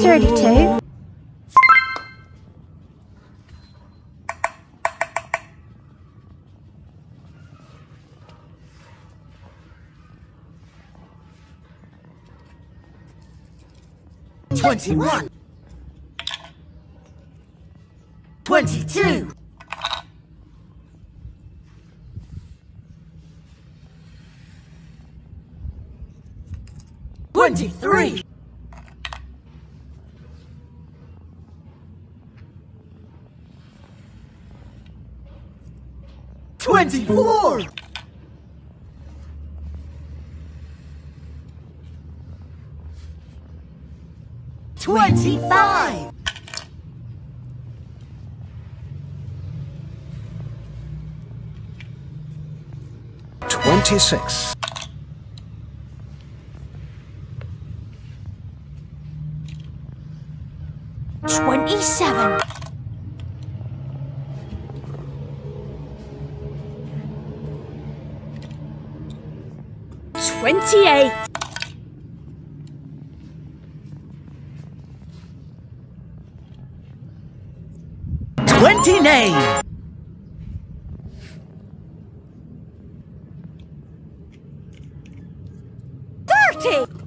thirty-two. Twenty-one. Twenty-two. Twenty-three. Twenty-four. Twenty-five. Twenty-six. Twenty-seven. Twenty-eight. Twenty-nine. Thirty.